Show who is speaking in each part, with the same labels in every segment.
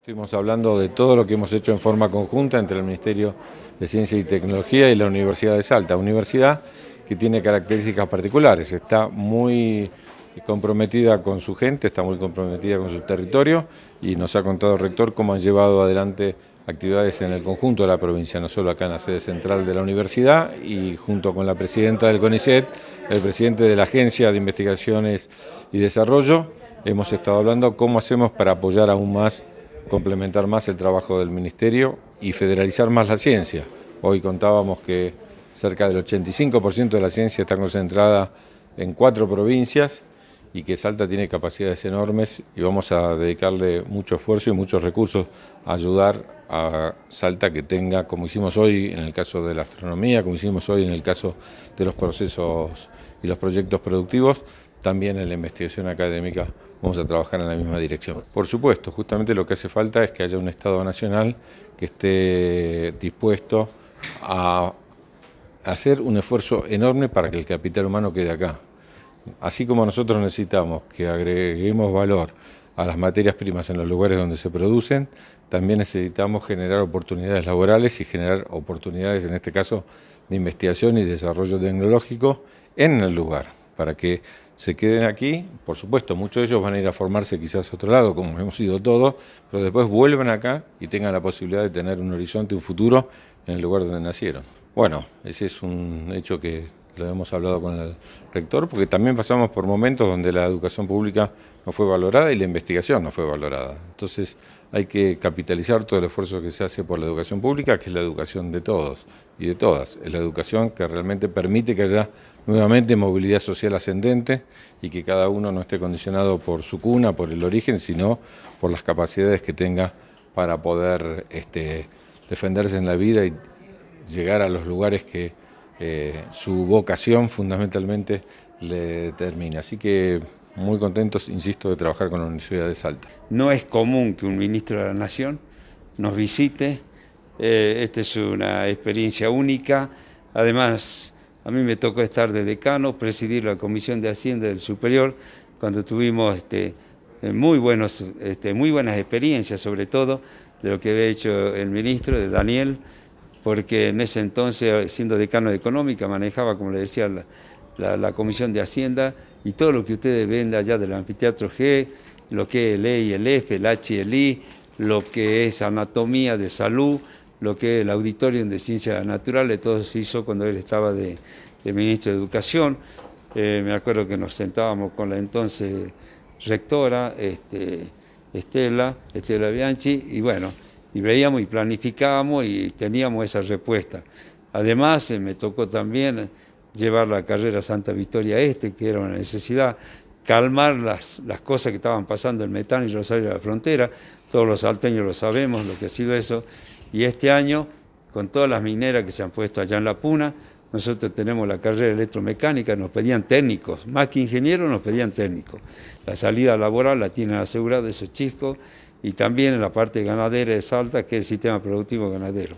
Speaker 1: Estuvimos hablando de todo lo que hemos hecho en forma conjunta entre el Ministerio de Ciencia y Tecnología y la Universidad de Salta, universidad que tiene características particulares, está muy comprometida con su gente, está muy comprometida con su territorio y nos ha contado el rector cómo han llevado adelante actividades en el conjunto de la provincia, no solo acá en la sede central de la universidad y junto con la presidenta del CONICET, el presidente de la Agencia de Investigaciones y Desarrollo, hemos estado hablando cómo hacemos para apoyar aún más complementar más el trabajo del Ministerio y federalizar más la ciencia. Hoy contábamos que cerca del 85% de la ciencia está concentrada en cuatro provincias y que Salta tiene capacidades enormes y vamos a dedicarle mucho esfuerzo y muchos recursos a ayudar a Salta que tenga, como hicimos hoy en el caso de la astronomía, como hicimos hoy en el caso de los procesos y los proyectos productivos, también en la investigación académica vamos a trabajar en la misma dirección. Por supuesto, justamente lo que hace falta es que haya un Estado nacional que esté dispuesto a hacer un esfuerzo enorme para que el capital humano quede acá. Así como nosotros necesitamos que agreguemos valor a las materias primas en los lugares donde se producen, también necesitamos generar oportunidades laborales y generar oportunidades, en este caso, de investigación y desarrollo tecnológico en el lugar para que se queden aquí. Por supuesto, muchos de ellos van a ir a formarse quizás a otro lado, como hemos ido todos, pero después vuelvan acá y tengan la posibilidad de tener un horizonte, un futuro en el lugar donde nacieron. Bueno, ese es un hecho que lo hemos hablado con el rector, porque también pasamos por momentos donde la educación pública no fue valorada y la investigación no fue valorada. Entonces hay que capitalizar todo el esfuerzo que se hace por la educación pública, que es la educación de todos y de todas. Es la educación que realmente permite que haya nuevamente movilidad social ascendente y que cada uno no esté condicionado por su cuna, por el origen, sino por las capacidades que tenga para poder este, defenderse en la vida y llegar a los lugares que eh, su vocación fundamentalmente le determina. Así que muy contentos, insisto, de trabajar con la Universidad de Salta.
Speaker 2: No es común que un ministro de la Nación nos visite, eh, esta es una experiencia única, además a mí me tocó estar de decano, presidir la Comisión de Hacienda del Superior, cuando tuvimos este, muy, buenos, este, muy buenas experiencias, sobre todo de lo que había hecho el ministro, de Daniel, porque en ese entonces, siendo decano de Económica, manejaba, como le decía, la, Comisión de Hacienda y todo lo que ustedes ven allá del anfiteatro G, lo que es el E y el F, el H y el I, lo que es anatomía de salud, lo que es el auditorio de ciencias naturales, todo se hizo cuando él estaba de, ministro de Educación. Eh, me acuerdo que nos sentábamos con la entonces rectora, este, Estela, Estela Bianchi, y bueno, y veíamos y planificábamos y teníamos esa respuesta. Además, eh, me tocó también llevar la carrera Santa Victoria Este, que era una necesidad, calmar las, las cosas que estaban pasando en Metán y Rosario de la Frontera, todos los salteños lo sabemos, lo que ha sido eso, y este año, con todas las mineras que se han puesto allá en La Puna, nosotros tenemos la carrera electromecánica, nos pedían técnicos, más que ingenieros nos pedían técnicos. La salida laboral la tienen asegurada esos chicos y también en la parte ganadera de Salta, que es el sistema productivo ganadero.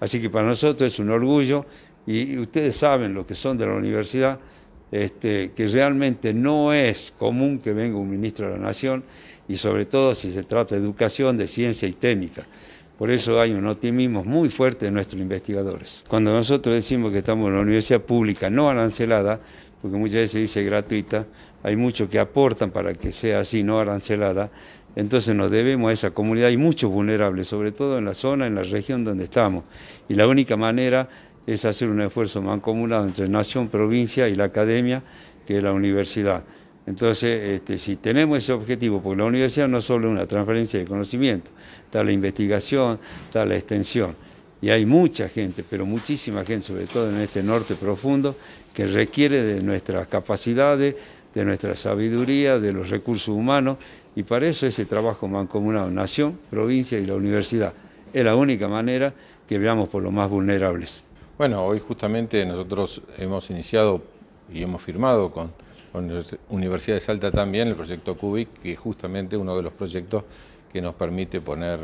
Speaker 2: Así que para nosotros es un orgullo y ustedes saben lo que son de la universidad, este, que realmente no es común que venga un ministro de la Nación y sobre todo si se trata de educación, de ciencia y técnica. Por eso hay un optimismo muy fuerte de nuestros investigadores. Cuando nosotros decimos que estamos en una universidad pública no arancelada, porque muchas veces dice gratuita, hay muchos que aportan para que sea así, no arancelada, entonces nos debemos a esa comunidad. Hay muchos vulnerables, sobre todo en la zona, en la región donde estamos. Y la única manera es hacer un esfuerzo mancomunado entre nación, provincia y la academia, que es la universidad. Entonces, este, si tenemos ese objetivo, porque la universidad no es solo una transferencia de conocimiento, está la investigación, está la extensión, y hay mucha gente, pero muchísima gente, sobre todo en este norte profundo, que requiere de nuestras capacidades, de nuestra sabiduría, de los recursos humanos, y para eso ese trabajo mancomunado, nación, provincia y la universidad, es la única manera que veamos por los más vulnerables.
Speaker 1: Bueno, hoy justamente nosotros hemos iniciado y hemos firmado con Universidad de Salta también, el proyecto CUBIC, que es justamente uno de los proyectos que nos permite poner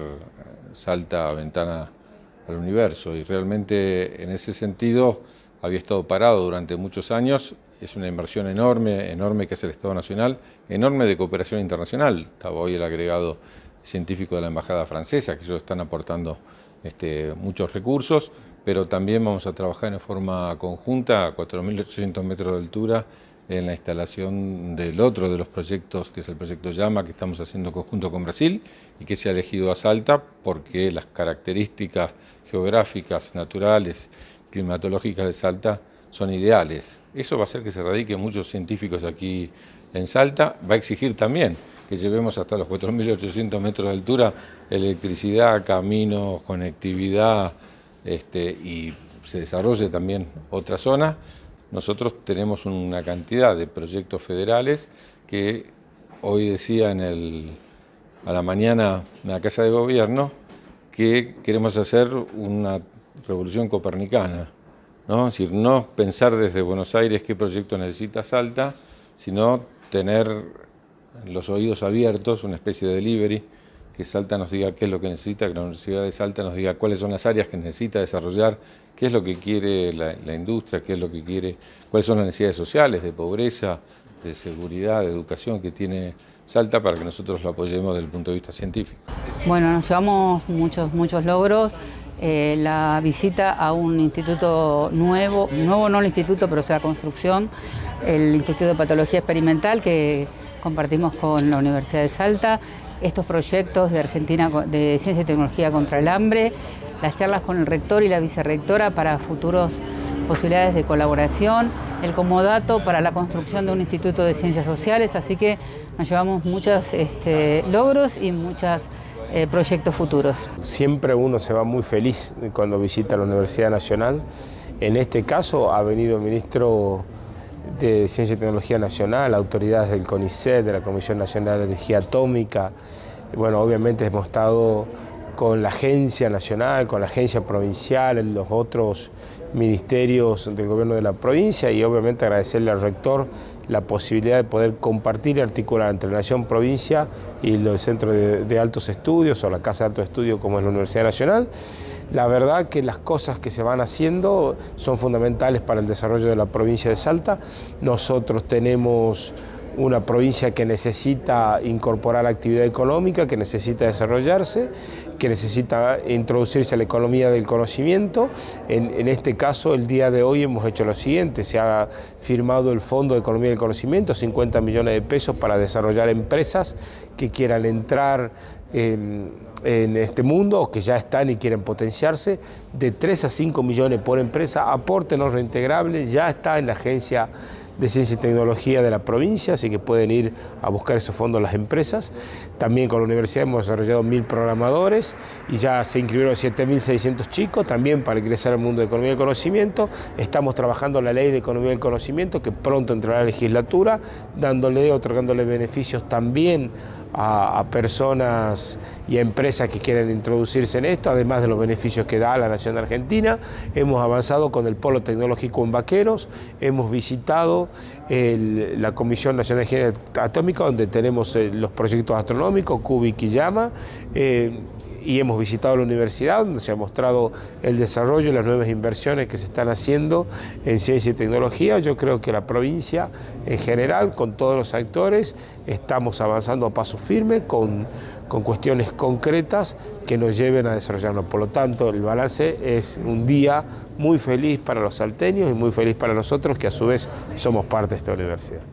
Speaker 1: Salta a ventana al universo. Y realmente en ese sentido había estado parado durante muchos años. Es una inversión enorme, enorme que hace el Estado Nacional, enorme de cooperación internacional. Estaba hoy el agregado científicos de la Embajada Francesa, que ellos están aportando este, muchos recursos, pero también vamos a trabajar en forma conjunta a 4.800 metros de altura en la instalación del otro de los proyectos, que es el proyecto Llama, que estamos haciendo conjunto con Brasil y que se ha elegido a Salta porque las características geográficas, naturales, climatológicas de Salta son ideales. Eso va a hacer que se radiquen muchos científicos aquí en Salta, va a exigir también que llevemos hasta los 4.800 metros de altura electricidad, caminos, conectividad este, y se desarrolle también otra zona. Nosotros tenemos una cantidad de proyectos federales que hoy decía en el, a la mañana en la Casa de Gobierno que queremos hacer una revolución copernicana, ¿no? es decir, no pensar desde Buenos Aires qué proyecto necesita Salta, sino tener los oídos abiertos, una especie de delivery, que Salta nos diga qué es lo que necesita, que la Universidad de Salta nos diga cuáles son las áreas que necesita desarrollar, qué es lo que quiere la, industria, qué es lo que quiere, cuáles son las necesidades sociales, de pobreza, de seguridad, de educación que tiene Salta para que nosotros lo apoyemos desde el punto de vista científico.
Speaker 3: Bueno, nos llevamos muchos, muchos logros. Eh, la visita a un instituto nuevo, nuevo no el instituto, pero sea construcción, el Instituto de Patología Experimental que compartimos con la Universidad de Salta, estos proyectos de Argentina de Ciencia y Tecnología contra el Hambre, las charlas con el rector y la vicerrectora para futuros posibilidades de colaboración, el comodato para la construcción de un instituto de ciencias sociales, así que nos llevamos muchos este, logros y muchos eh, proyectos futuros.
Speaker 4: Siempre uno se va muy feliz cuando visita la Universidad Nacional. En este caso ha venido el ministro de Ciencia y Tecnología Nacional, autoridades del CONICET, de la Comisión Nacional de Energía Atómica. Bueno, obviamente hemos estado con la agencia nacional, con la agencia provincial, los otros ministerios del gobierno de la provincia y obviamente agradecerle al rector la posibilidad de poder compartir y articular entre la Nación Provincia y el Centro de, Altos Estudios o la Casa de Altos Estudios como es la Universidad Nacional. La verdad que las cosas que se van haciendo son fundamentales para el desarrollo de la provincia de Salta. Nosotros tenemos una provincia que necesita incorporar actividad económica, que necesita desarrollarse, que necesita introducirse a la economía del conocimiento. En, este caso, el día de hoy hemos hecho lo siguiente, se ha firmado el Fondo de Economía del Conocimiento, 50 millones de pesos para desarrollar empresas que quieran entrar en, en este mundo o que ya están y quieren potenciarse, de 3 a 5 millones por empresa, aporte no reintegrable, ya está en la agencia de Ciencia y Tecnología de la provincia, así que pueden ir a buscar esos fondos las empresas. También con la universidad hemos desarrollado mil programadores y ya se inscribieron 7.600 chicos, también para ingresar al mundo de Economía del Conocimiento. Estamos trabajando la ley de Economía del Conocimiento, que pronto entrará a la legislatura, dándole, otorgándole beneficios también a, personas y a empresas que quieren introducirse en esto, además de los beneficios que da la Nación Argentina. Hemos avanzado con el Polo Tecnológico en Vaqueros, hemos visitado la Comisión Nacional de Energía Atómica, donde tenemos eh, los proyectos astronómicos, CUBIC y Llama. Eh, y hemos visitado la universidad donde se ha mostrado el desarrollo y las nuevas inversiones que se están haciendo en ciencia y tecnología. Yo creo que la provincia en general, con todos los actores, estamos avanzando a paso firme con, con cuestiones concretas que nos lleven a desarrollarlo. Por lo tanto, el balance es un día muy feliz para los salteños y muy feliz para nosotros que a su vez somos parte de esta universidad.